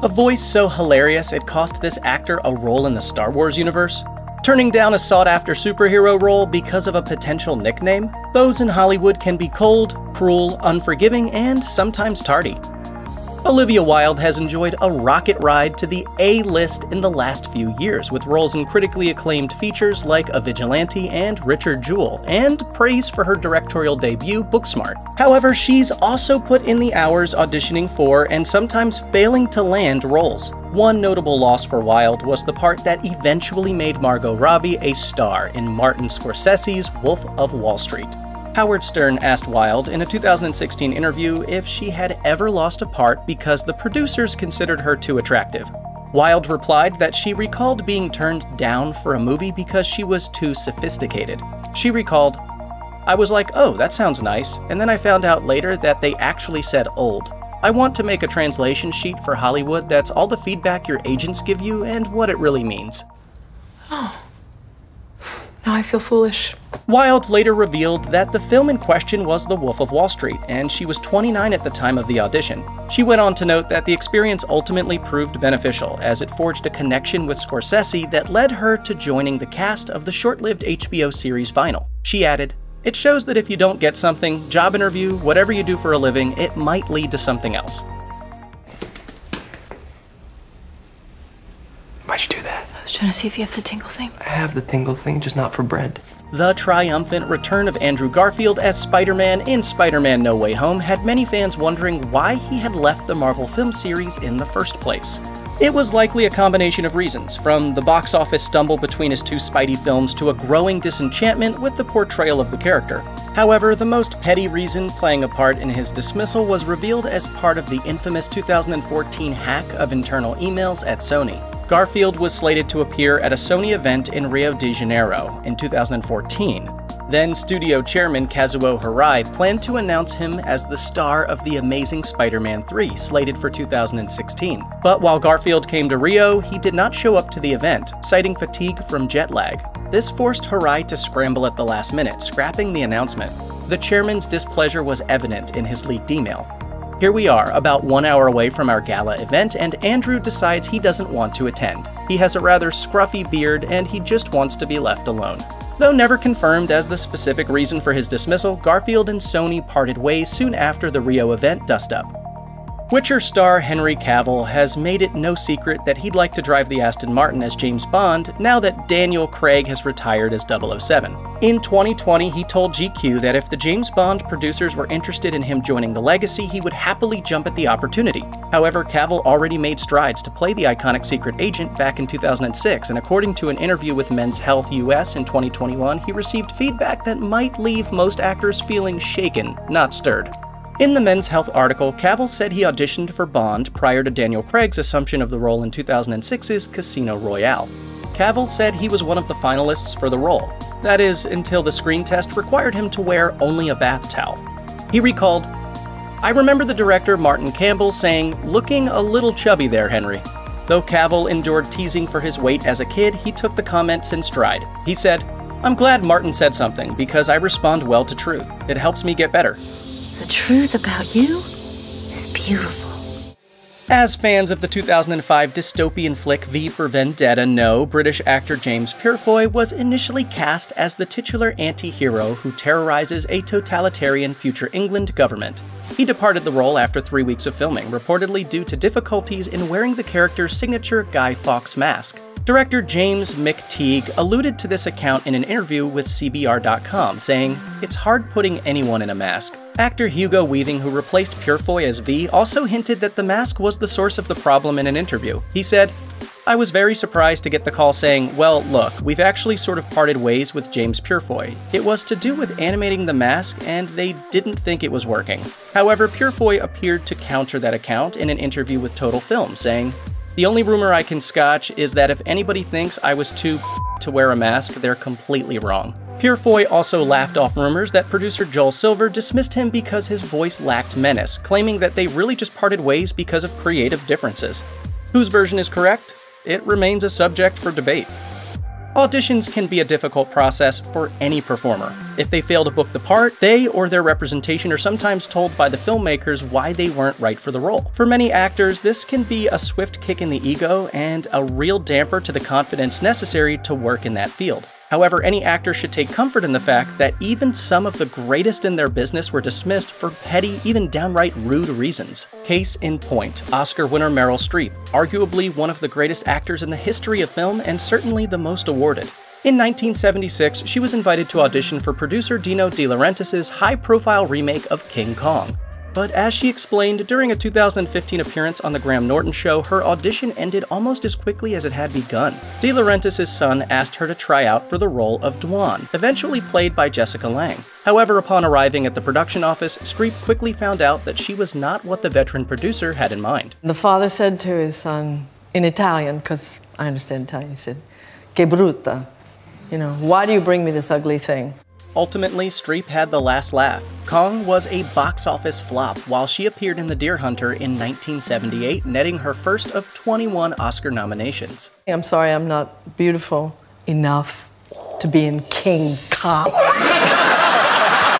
A voice so hilarious it cost this actor a role in the Star Wars universe? Turning down a sought after superhero role because of a potential nickname? Those in Hollywood can be cold, cruel, unforgiving, and sometimes tardy. Olivia Wilde has enjoyed a rocket ride to the A list in the last few years, with roles in critically acclaimed features like A Vigilante and Richard Jewell, and praise for her directorial debut, Booksmart. However, she's also put in the hours auditioning for and sometimes failing to land roles. One notable loss for Wilde was the part that eventually made Margot Robbie a star in Martin Scorsese's Wolf of Wall Street. Howard Stern asked Wilde in a 2016 interview if she had ever lost a part because the producers considered her too attractive. Wilde replied that she recalled being turned down for a movie because she was too sophisticated. She recalled, I was like, oh, that sounds nice, and then I found out later that they actually said old. I want to make a translation sheet for Hollywood that's all the feedback your agents give you and what it really means. Oh. I feel foolish. Wilde later revealed that the film in question was The Wolf of Wall Street, and she was 29 at the time of the audition. She went on to note that the experience ultimately proved beneficial, as it forged a connection with Scorsese that led her to joining the cast of the short lived HBO series Vinyl. She added, It shows that if you don't get something, job interview, whatever you do for a living, it might lead to something else. Trying to see if you have the tingle thing. I have the tingle thing, just not for bread. The triumphant return of Andrew Garfield as Spider Man in Spider Man No Way Home had many fans wondering why he had left the Marvel film series in the first place. It was likely a combination of reasons, from the box office stumble between his two Spidey films to a growing disenchantment with the portrayal of the character. However, the most petty reason playing a part in his dismissal was revealed as part of the infamous 2014 hack of internal emails at Sony. Garfield was slated to appear at a Sony event in Rio de Janeiro in 2014. Then studio chairman Kazuo Hirai planned to announce him as the star of The Amazing Spider-Man 3, slated for 2016. But while Garfield came to Rio, he did not show up to the event, citing fatigue from jet lag. This forced Hirai to scramble at the last minute, scrapping the announcement. The chairman's displeasure was evident in his leaked email. Here we are, about one hour away from our gala event, and Andrew decides he doesn't want to attend. He has a rather scruffy beard, and he just wants to be left alone. Though never confirmed as the specific reason for his dismissal, Garfield and Sony parted ways soon after the Rio event dust up. Witcher star Henry Cavill has made it no secret that he'd like to drive the Aston Martin as James Bond now that Daniel Craig has retired as 007. In 2020, he told GQ that if the James Bond producers were interested in him joining the legacy, he would happily jump at the opportunity. However, Cavill already made strides to play the iconic secret agent back in 2006, and according to an interview with Men's Health US in 2021, he received feedback that might leave most actors feeling shaken, not stirred. In the Men's Health article, Cavill said he auditioned for Bond prior to Daniel Craig's assumption of the role in 2006's Casino Royale. Cavill said he was one of the finalists for the role. That is, until the screen test required him to wear only a bath towel. He recalled, I remember the director Martin Campbell saying, looking a little chubby there, Henry. Though Cavill endured teasing for his weight as a kid, he took the comments in stride. He said, I'm glad Martin said something because I respond well to truth. It helps me get better. The truth about you is beautiful. As fans of the 2005 dystopian flick V for Vendetta know, British actor James Purefoy was initially cast as the titular anti hero who terrorizes a totalitarian future England government. He departed the role after three weeks of filming, reportedly due to difficulties in wearing the character's signature Guy Fawkes mask. Director James McTeigue alluded to this account in an interview with CBR.com, saying, It's hard putting anyone in a mask. Actor Hugo Weaving, who replaced Purefoy as V, also hinted that the mask was the source of the problem in an interview. He said, I was very surprised to get the call saying, well, look, we've actually sort of parted ways with James Purefoy. It was to do with animating the mask, and they didn't think it was working. However, Purefoy appeared to counter that account in an interview with Total Film, saying, the only rumor I can scotch is that if anybody thinks I was too to wear a mask, they're completely wrong. Purefoy also laughed off rumors that producer Joel Silver dismissed him because his voice lacked menace, claiming that they really just parted ways because of creative differences. Whose version is correct? It remains a subject for debate. Auditions can be a difficult process for any performer. If they fail to book the part, they or their representation are sometimes told by the filmmakers why they weren't right for the role. For many actors, this can be a swift kick in the ego and a real damper to the confidence necessary to work in that field. However, any actor should take comfort in the fact that even some of the greatest in their business were dismissed for petty, even downright rude reasons. Case in point Oscar winner Meryl Streep, arguably one of the greatest actors in the history of film and certainly the most awarded. In 1976, she was invited to audition for producer Dino De Laurentiis' high profile remake of King Kong. But as she explained during a 2015 appearance on The Graham Norton Show, her audition ended almost as quickly as it had begun. De Laurentiis' son asked her to try out for the role of Dwan, eventually played by Jessica Lange. However, upon arriving at the production office, Streep quickly found out that she was not what the veteran producer had in mind. The father said to his son in Italian, because I understand Italian, he said, Che brutta. You know, why do you bring me this ugly thing? Ultimately, Streep had the last laugh. Kong was a box office flop while she appeared in The Deer Hunter in 1978, netting her first of 21 Oscar nominations. I'm sorry I'm not beautiful enough to be in King Kong.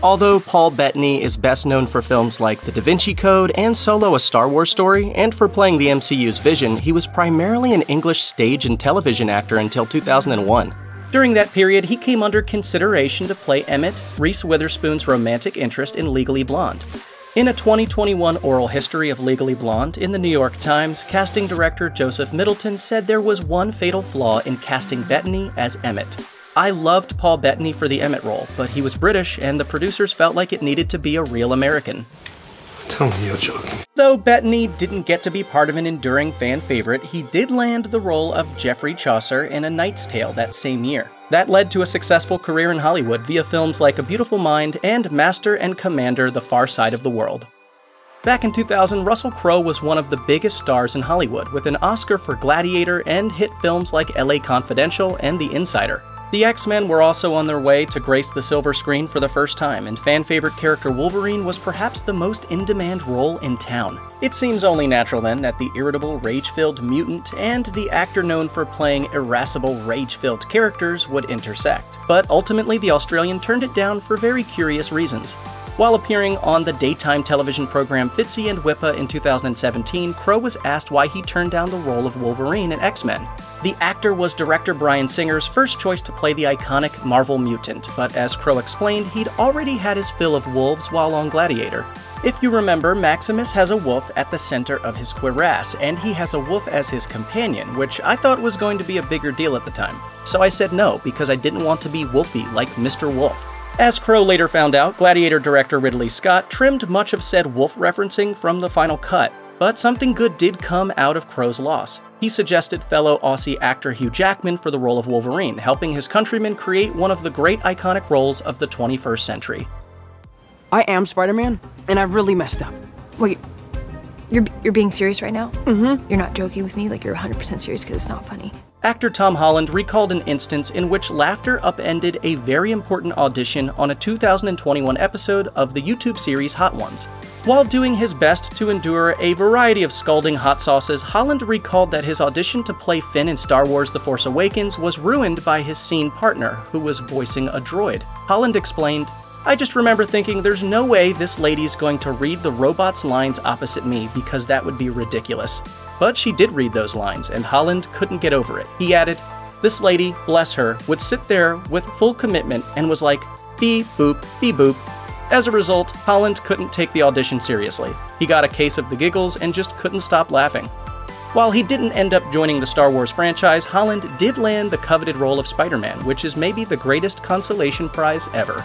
Although Paul Bettany is best known for films like The Da Vinci Code and Solo A Star Wars Story, and for playing the MCU's Vision, he was primarily an English stage and television actor until 2001. During that period, he came under consideration to play Emmett, Reese Witherspoon's romantic interest in Legally Blonde. In a 2021 oral history of Legally Blonde in the New York Times, casting director Joseph Middleton said there was one fatal flaw in casting Bettany as Emmett. I loved Paul Bettany for the Emmett role, but he was British and the producers felt like it needed to be a real American. Tell me you're joking. Though Bettany didn't get to be part of an enduring fan favorite, he did land the role of Geoffrey Chaucer in A Knight's Tale that same year. That led to a successful career in Hollywood via films like A Beautiful Mind and Master and Commander The Far Side of the World. Back in 2000, Russell Crowe was one of the biggest stars in Hollywood, with an Oscar for Gladiator and hit films like LA Confidential and The Insider. The X-Men were also on their way to grace the silver screen for the first time, and fan favorite character Wolverine was perhaps the most in-demand role in town. It seems only natural then that the irritable, rage-filled mutant and the actor known for playing irascible, rage-filled characters would intersect. But ultimately, the Australian turned it down for very curious reasons. While appearing on the daytime television program Fitzy and Whippa in 2017, Crowe was asked why he turned down the role of Wolverine in X-Men. The actor was director Bryan Singer's first choice to play the iconic Marvel mutant, but as Crowe explained, he'd already had his fill of wolves while on Gladiator. If you remember, Maximus has a wolf at the center of his cuirass, and he has a wolf as his companion, which I thought was going to be a bigger deal at the time. So I said no, because I didn't want to be wolfy like Mr. Wolf. As Crowe later found out, Gladiator director Ridley Scott trimmed much of said wolf referencing from the final cut, but something good did come out of Crowe's loss. He suggested fellow Aussie actor Hugh Jackman for the role of Wolverine, helping his countrymen create one of the great iconic roles of the 21st century. I am Spider-Man, and I've really messed up. Wait, you're you're being serious right now? Mm-hmm. You're not joking with me? Like you're 100% serious because it's not funny. Actor Tom Holland recalled an instance in which laughter upended a very important audition on a 2021 episode of the YouTube series Hot Ones. While doing his best to endure a variety of scalding hot sauces, Holland recalled that his audition to play Finn in Star Wars The Force Awakens was ruined by his scene partner, who was voicing a droid. Holland explained, I just remember thinking there's no way this lady's going to read the robot's lines opposite me because that would be ridiculous. But she did read those lines, and Holland couldn't get over it. He added, This lady, bless her, would sit there with full commitment and was like, beep boop, beep boop. As a result, Holland couldn't take the audition seriously. He got a case of the giggles and just couldn't stop laughing. While he didn't end up joining the Star Wars franchise, Holland did land the coveted role of Spider Man, which is maybe the greatest consolation prize ever.